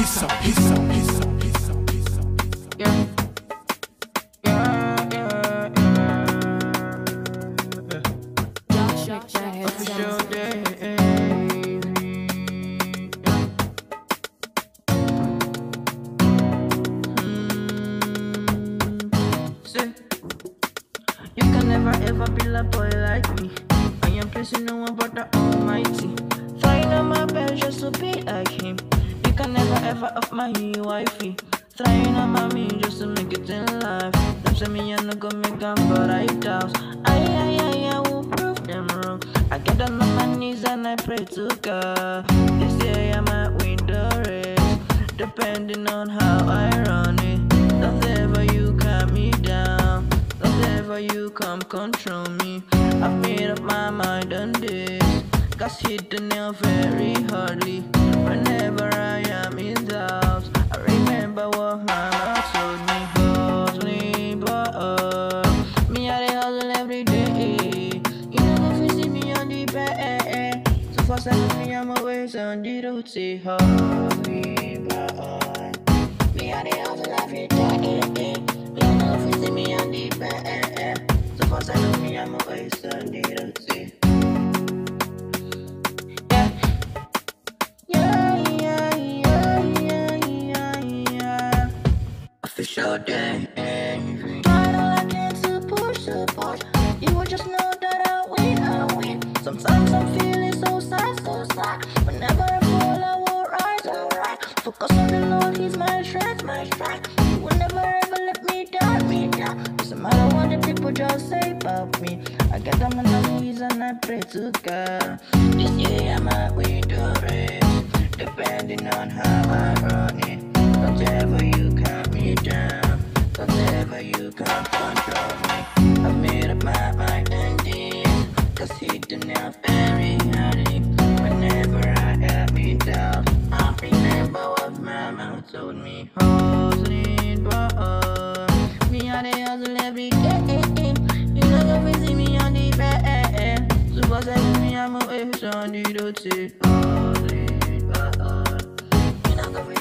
Peace out, peace out, peace out, peace out, peace out. Yeah. Mm. You can never ever be a boy like me. I am placing no never off my wifey. Trying on my me just to make it in life. Them say me I no go make them, but I doubt. I, I, I, I will prove them wrong. I get down on my knees and I pray to God. This year I might win the race, depending on how I run it. Don't ever you cut me down. Don't ever you come control me. I've made up my mind on this. Cause hit the nail very hardly. Seven me I'm always on the road. Say hustling, but uh, me I dey hustle every day. You know if you see me on the bed, so far seven me I'm always on the road. Yeah. Official day. All I can to push, Focus on the Lord, He's my strength, my strength. He will never ever let me down, me down. Doesn't matter what the people just say about me. I get on my knees and I pray to God. This year I might the race, depending on how I run it. Don't ever you count me down. Don't ever you come control me. not told me how's it but Me and the hustle every day. You know you will see me on the bed Super send me a motivation, you don't say how's it but Me not gonna